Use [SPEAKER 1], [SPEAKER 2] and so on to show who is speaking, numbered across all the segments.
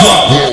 [SPEAKER 1] it.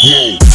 [SPEAKER 2] Whoa.